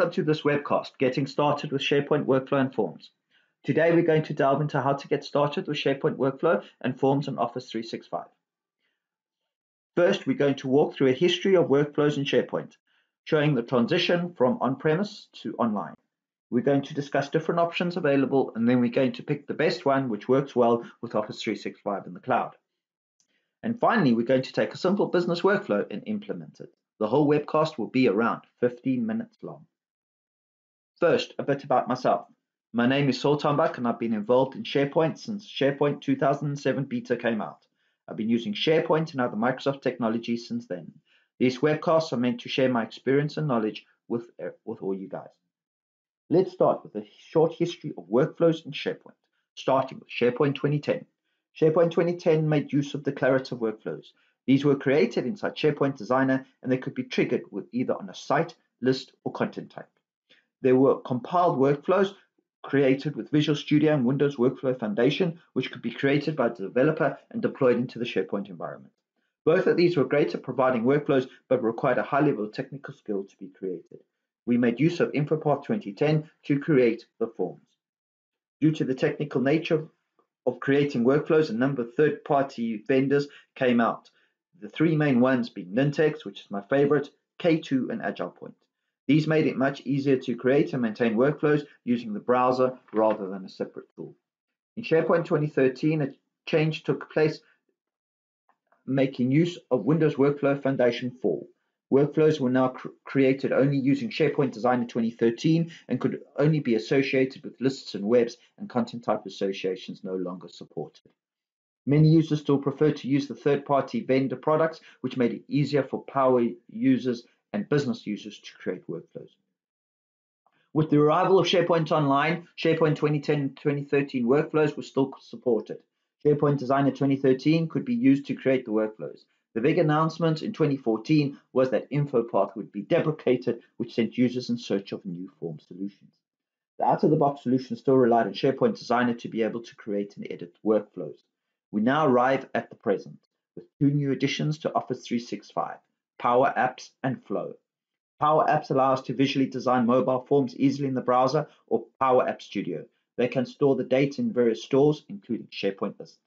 Welcome to this webcast, Getting Started with SharePoint Workflow and Forms. Today we're going to delve into how to get started with SharePoint Workflow and Forms on Office 365. First, we're going to walk through a history of workflows in SharePoint, showing the transition from on-premise to online. We're going to discuss different options available, and then we're going to pick the best one which works well with Office 365 in the cloud. And finally, we're going to take a simple business workflow and implement it. The whole webcast will be around 15 minutes long. First, a bit about myself. My name is Saul Tombuk and I've been involved in SharePoint since SharePoint 2007 beta came out. I've been using SharePoint and other Microsoft technologies since then. These webcasts are meant to share my experience and knowledge with, uh, with all you guys. Let's start with a short history of workflows in SharePoint, starting with SharePoint 2010. SharePoint 2010 made use of declarative workflows. These were created inside SharePoint Designer and they could be triggered with either on a site, list, or content type. There were compiled workflows created with Visual Studio and Windows Workflow Foundation, which could be created by the developer and deployed into the SharePoint environment. Both of these were great at providing workflows, but required a high level of technical skill to be created. We made use of InfoPath 2010 to create the forms. Due to the technical nature of creating workflows, a number of third-party vendors came out. The three main ones being Nintex, which is my favorite, K2, and AgilePoint. These made it much easier to create and maintain workflows using the browser rather than a separate tool. In SharePoint 2013, a change took place making use of Windows Workflow Foundation 4. Workflows were now cr created only using SharePoint Designer 2013 and could only be associated with lists and webs, and content type associations no longer supported. Many users still prefer to use the third-party vendor products, which made it easier for power users and business users to create workflows. With the arrival of SharePoint Online, SharePoint 2010 and 2013 workflows were still supported. SharePoint Designer 2013 could be used to create the workflows. The big announcement in 2014 was that InfoPath would be deprecated, which sent users in search of new form solutions. The out-of-the-box solution still relied on SharePoint Designer to be able to create and edit workflows. We now arrive at the present, with two new additions to Office 365, Power Apps and Flow. Power Apps allow us to visually design mobile forms easily in the browser or Power App Studio. They can store the data in various stores, including SharePoint lists.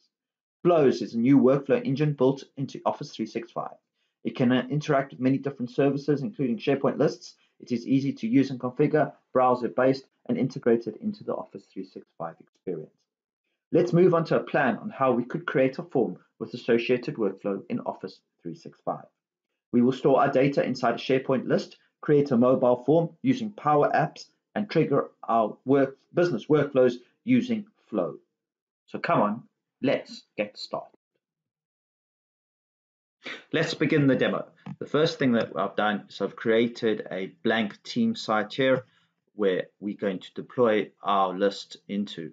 Flows is a new workflow engine built into Office 365. It can uh, interact with many different services, including SharePoint lists. It is easy to use and configure, browser-based, and integrated into the Office 365 experience. Let's move on to a plan on how we could create a form with associated workflow in Office 365. We will store our data inside a SharePoint list, create a mobile form using Power Apps, and trigger our work, business workflows using Flow. So come on, Let's get started. Let's begin the demo. The first thing that I've done is I've created a blank team site here where we're going to deploy our list into.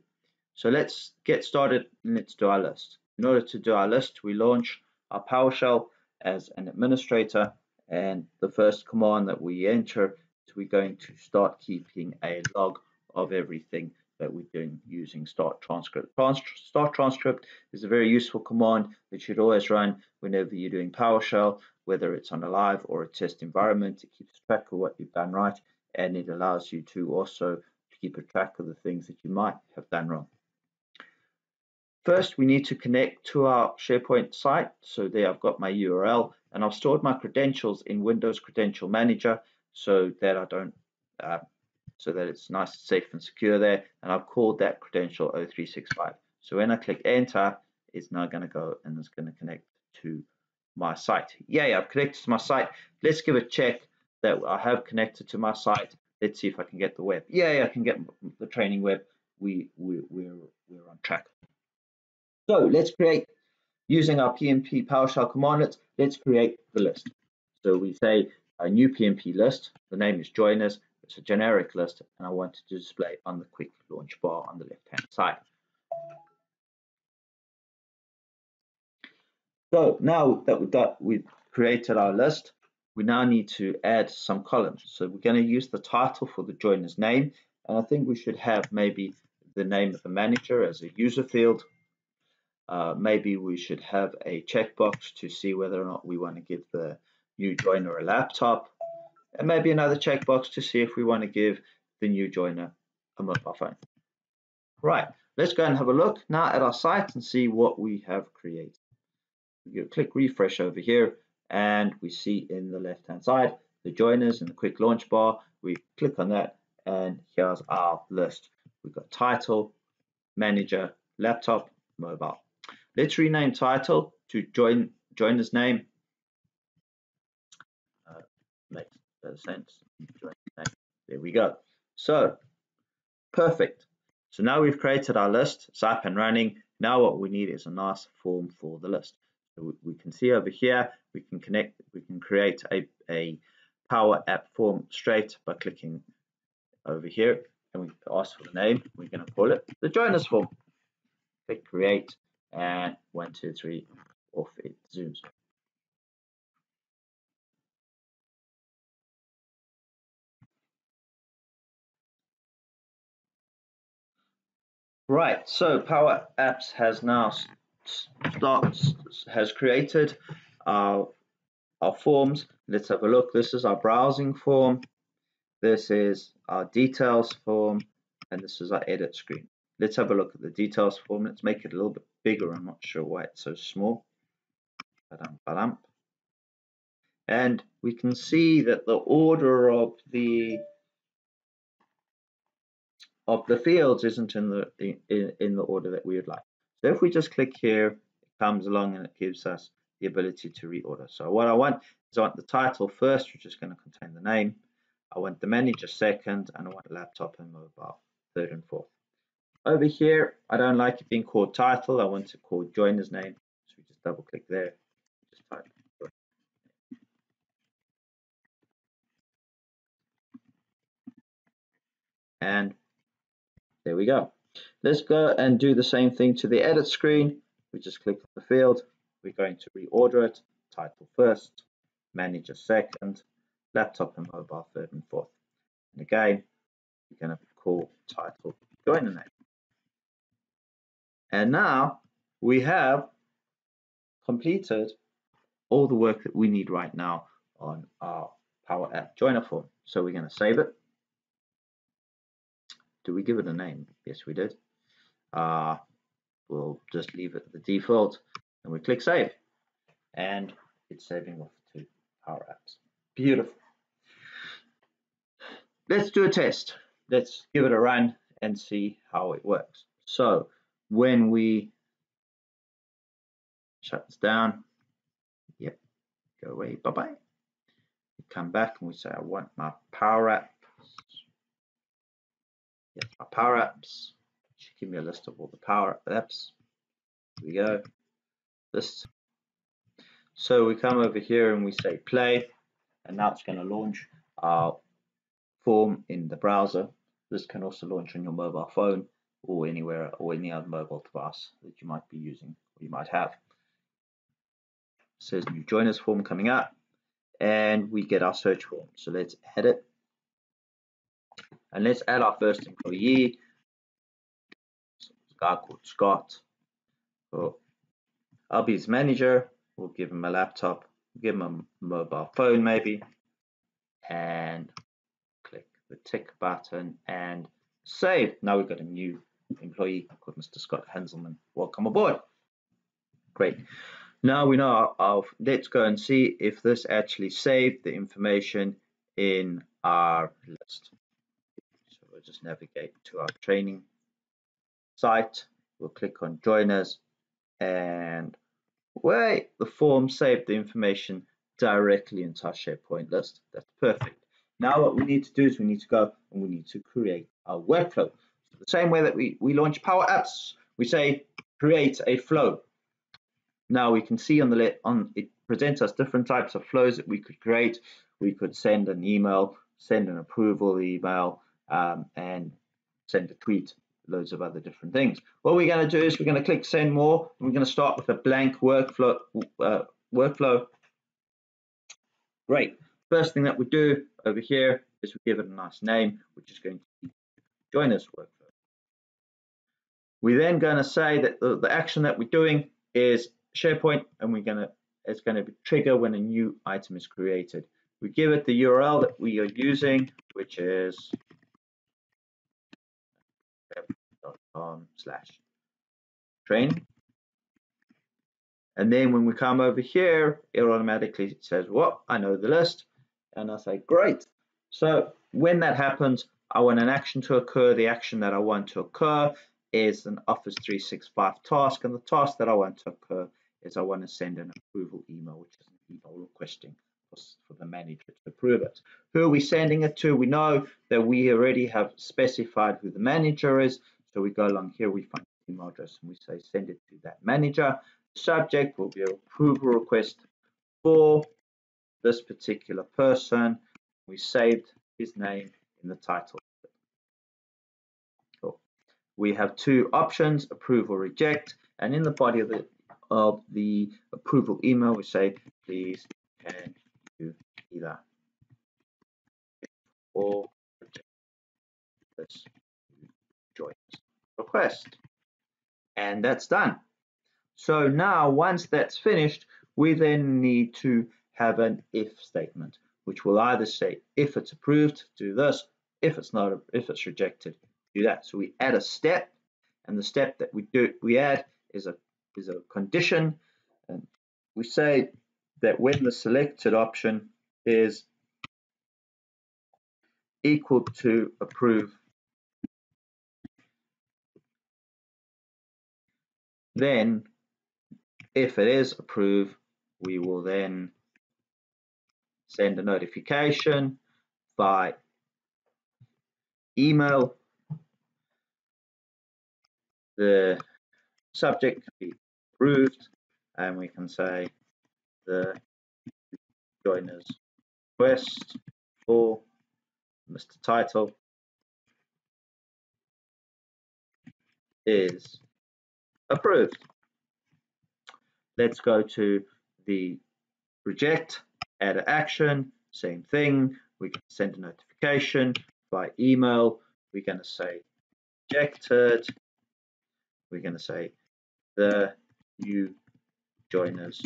So let's get started and let's do our list. In order to do our list, we launch our PowerShell as an administrator and the first command that we enter is we're going to start keeping a log of everything that we're doing using start transcript. Start transcript is a very useful command that you should always run whenever you're doing PowerShell, whether it's on a live or a test environment. It keeps track of what you've done right and it allows you to also keep a track of the things that you might have done wrong. First, we need to connect to our SharePoint site. So there I've got my URL and I've stored my credentials in Windows Credential Manager so that I don't uh, so that it's nice, safe and secure there. And I've called that credential O365. So when I click enter, it's now going to go and it's going to connect to my site. Yay, I've connected to my site. Let's give a check that I have connected to my site. Let's see if I can get the web. Yay, I can get the training web. We, we, we're, we're on track. So let's create, using our PnP PowerShell commandlets, let's create the list. So we say a new PnP list, the name is joiners, it's a generic list and I want to display on the quick launch bar on the left hand side. So now that we've got we've created our list, we now need to add some columns. So we're going to use the title for the joiner's name, and I think we should have maybe the name of the manager as a user field. Uh, maybe we should have a checkbox to see whether or not we want to give the new joiner a laptop and maybe another checkbox to see if we want to give the new joiner a mobile phone. Right, let's go and have a look now at our site and see what we have created. You click refresh over here and we see in the left hand side the joiners and the quick launch bar. We click on that and here's our list. We've got title, manager, laptop, mobile. Let's rename title to join joiner's name. Uh, makes sense. There we go. So perfect. So now we've created our list, it's up and running. Now what we need is a nice form for the list. So we can see over here, we can connect, we can create a, a Power App form straight by clicking over here and we ask for the name. We're going to call it the joiners form. Click create and one, two, three, off it zooms. Right, so Power Apps has now starts has created our our forms. Let's have a look. This is our browsing form. This is our details form, and this is our edit screen. Let's have a look at the details form. Let's make it a little bit bigger. I'm not sure why it's so small. And we can see that the order of the of the fields isn't in the in, in the order that we would like. So if we just click here, it comes along and it gives us the ability to reorder. So what I want is I want the title first, which is going to contain the name. I want the manager second, and I want laptop and mobile third and fourth. Over here, I don't like it being called title. I want it called joiner's name. So we just double click there. Just type and there we go. Let's go and do the same thing to the edit screen. We just click the field. We're going to reorder it. Title first, manager second, laptop and mobile third and fourth. And again, we're going to call title joiner name. And now we have completed all the work that we need right now on our Power App joiner form. So we're going to save it. Do we give it a name? Yes, we did. Uh, we'll just leave it at the default and we click save. And it's saving off to Power Apps. Beautiful. Let's do a test. Let's give it a run and see how it works. So when we shut this down, yep, go away, bye-bye. We come back and we say, I want my Power Apps. Yes, my Power Apps. should give me a list of all the Power Apps. Here we go. List. So we come over here and we say play, and now it's going to launch our form in the browser. This can also launch on your mobile phone or anywhere or any other mobile device that you might be using or you might have. It says new joiners form coming up and we get our search form. So let's add it and let's add our first employee. A guy called Scott. So I'll be his manager. We'll give him a laptop, give him a mobile phone maybe, and click the tick button and save. Now we've got a new employee called Mr. Scott Hanselman. Welcome aboard. Great. Now we know let's go and see if this actually saved the information in our list. So we'll just navigate to our training site. We'll click on join us and wait, the form saved the information directly into our SharePoint list. That's perfect. Now what we need to do is we need to go and we need to create our workflow. The same way that we, we launch Power Apps, we say create a flow. Now we can see on the on it presents us different types of flows that we could create. We could send an email, send an approval email, um, and send a tweet, loads of other different things. What we're going to do is we're going to click send more. we're going to start with a blank workflow. Uh, workflow. Great. First thing that we do over here is we give it a nice name, which is going to join joiners workflow. We're then going to say that the, the action that we're doing is SharePoint, and we're going to it's going to trigger when a new item is created. We give it the URL that we are using, which is web.com slash train. And then when we come over here, it automatically says, well, I know the list. And I say, great. So when that happens, I want an action to occur. The action that I want to occur is an Office 365 task. And the task that I want to occur is I want to send an approval email, which is an email requesting for the manager to approve it. Who are we sending it to? We know that we already have specified who the manager is. So we go along here, we find the email address and we say send it to that manager. Subject will be an approval request for this particular person. We saved his name in the title. We have two options, approve or reject, and in the body of the of the approval email, we say, please can you either or reject this join request. And that's done. So now once that's finished, we then need to have an if statement, which will either say if it's approved, do this, if it's not, if it's rejected, do that. So we add a step, and the step that we do we add is a is a condition, and we say that when the selected option is equal to approve, then if it is approved, we will then send a notification by email. The subject can be approved, and we can say the joiners request for Mr. Title is approved. Let's go to the reject, add an action, same thing. We can send a notification by email. We're going to say rejected. We're going to say the new joiners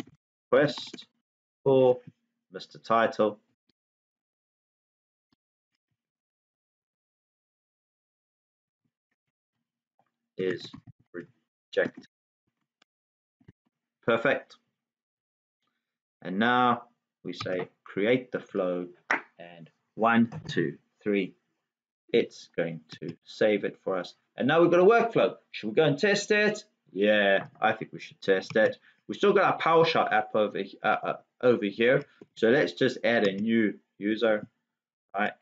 quest for Mr. Title is rejected. Perfect. And now we say create the flow and one, two, three. It's going to save it for us. And now we've got a workflow. Should we go and test it? Yeah, I think we should test it. We've still got our PowerShell app over, uh, uh, over here. So let's just add a new user. Right.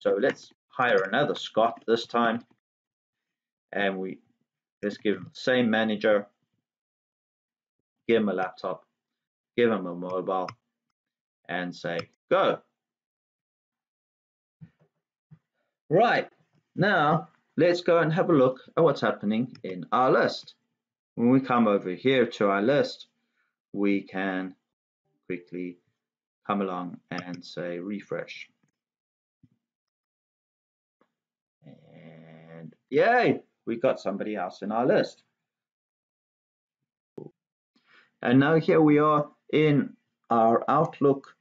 So let's hire another Scott this time. And we let's give him the same manager give him a laptop, give him a mobile, and say, go. Right, now let's go and have a look at what's happening in our list. When we come over here to our list, we can quickly come along and say refresh. And yay, we got somebody else in our list. And now here we are in our Outlook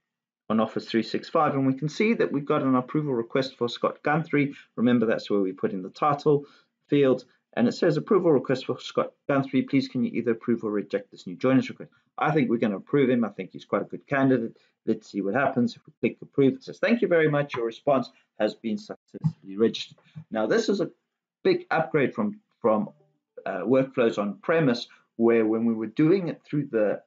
on Office 365 and we can see that we've got an approval request for Scott Guthrie. Remember that's where we put in the title field and it says approval request for Scott Guthrie. Please can you either approve or reject this new joiners request. I think we're going to approve him. I think he's quite a good candidate. Let's see what happens. If we click approve, it says thank you very much. Your response has been successfully registered. Now this is a big upgrade from, from uh, workflows on premise where when we were doing it through the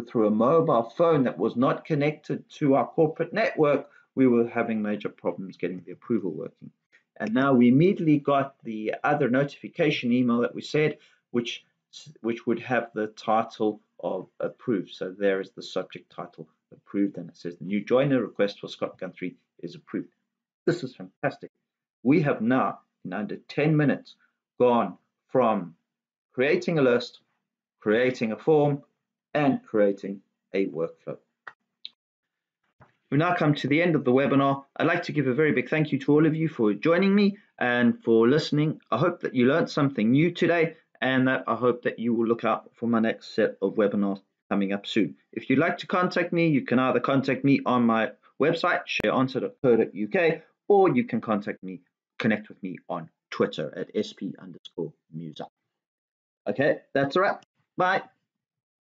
through, a mobile phone that was not connected to our corporate network, we were having major problems getting the approval working. And now we immediately got the other notification email that we said, which which would have the title of approved. So there is the subject title approved, and it says the new joiner request for Scott Guthrie is approved. This is fantastic. We have now, in under 10 minutes, gone from creating a list, creating a form, and creating a workflow. We now come to the end of the webinar. I'd like to give a very big thank you to all of you for joining me and for listening. I hope that you learned something new today and that I hope that you will look out for my next set of webinars coming up soon. If you'd like to contact me, you can either contact me on my website, shareanswer.co.uk, or you can contact me, connect with me on Twitter at sp underscore musa. Okay, that's a wrap. Bye.